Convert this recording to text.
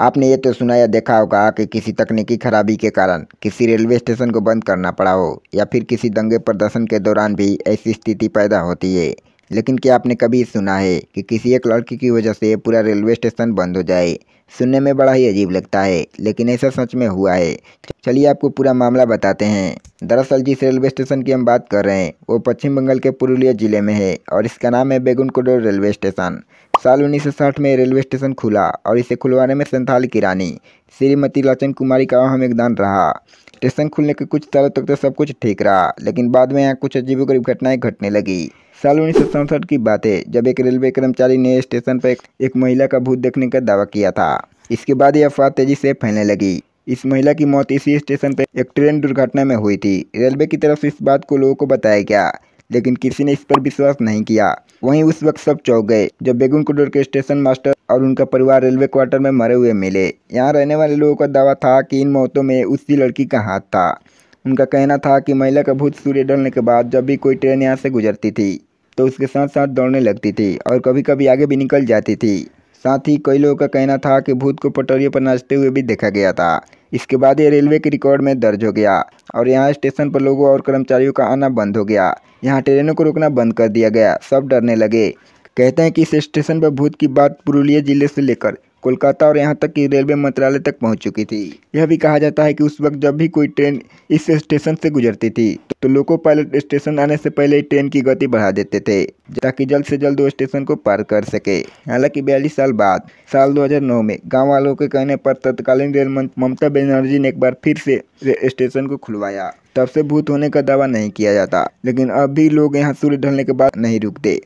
आपने ये तो सुना या देखा होगा कि किसी तकनीकी खराबी के कारण किसी रेलवे स्टेशन को बंद करना पड़ा हो, या फिर किसी दंगे प्रदर्शन के दौरान भी ऐसी स्थिति पैदा होती है। लेकिन क्या आपने कभी सुना है कि किसी एक लड़की की वजह से पूरा रेलवे स्टेशन बंद हो जाए? सुनने में बड़ा ही अजीब लगता है, लेकिन ऐसा सच में हुआ है। चलिए आपको पूरा मामला बताते हैं। दरअसल जिस रेलवे स्टेशन की हम बात कर रहे हैं वो पश्चिम बंगाल के पुरुलिया ज़िले में है और इसका नाम है बेगुनकोडोर रेलवे स्टेशन। साल उन्नीस सौ साठ में रेलवे स्टेशन खुला और इसे खुलवाने में संथाल की रानी श्रीमती लचन कुमारी का अहम योगदान रहा। स्टेशन खुलने के कुछ सालों तक तो सब कुछ ठीक रहा लेकिन बाद में यहाँ कुछ अजीब गरीब घटनाएँ घटने लगी। साल उन्नीस की बात है जब एक रेलवे कर्मचारी ने स्टेशन पर एक, एक महिला का भूत देखने का दावा किया था। इसके बाद यह अफवाह तेज़ी से फैलने लगी। इस महिला की मौत इसी स्टेशन पर एक ट्रेन दुर्घटना में हुई थी। रेलवे की तरफ़ इस बात को लोगों को बताया गया, लेकिन किसी ने इस पर विश्वास नहीं किया। वहीं उस वक्त सब चौक गए, जब बेगुन कुडर के स्टेशन मास्टर और उनका परिवार रेलवे क्वार्टर में मरे हुए मिले। यहाँ रहने वाले लोगों का दावा था कि इन मौतों में उसी लड़की का हाथ था। उनका कहना था कि महिला का भूत सूर्य डलने के बाद जब भी कोई ट्रेन यहाँ से गुजरती थी तो उसके साथ साथ दौड़ने लगती थी और कभी कभी आगे भी निकल जाती थी। साथ ही कई लोगों का कहना था कि भूत को पटरियों पर नाचते हुए भी देखा गया था। इसके बाद ये रेलवे के रिकॉर्ड में दर्ज हो गया और यहाँ स्टेशन पर लोगों और कर्मचारियों का आना बंद हो गया। यहाँ ट्रेनों को रुकना बंद कर दिया गया। सब डरने लगे। कहते हैं कि इस स्टेशन पर भूत की बात पुरुलिया ज़िले से लेकर कोलकाता और यहाँ तक कि रेलवे मंत्रालय तक पहुँच चुकी थी। यह भी कहा जाता है कि उस वक्त जब भी कोई ट्रेन इस स्टेशन से गुजरती थी तो लोको पायलट स्टेशन आने से पहले ही ट्रेन की गति बढ़ा देते थे, ताकि जल्द से जल्द वो स्टेशन को पार कर सके। हालाँकि बयालीस साल बाद, साल 2009 में गाँव वालों के कहने पर तत्कालीन रेल मंत्री ममता बनर्जी ने एक बार फिर से स्टेशन को खुलवाया। तब से भूत होने का दावा नहीं किया जाता, लेकिन अब भी लोग यहाँ सूर्य ढलने के बाद नहीं रुकते।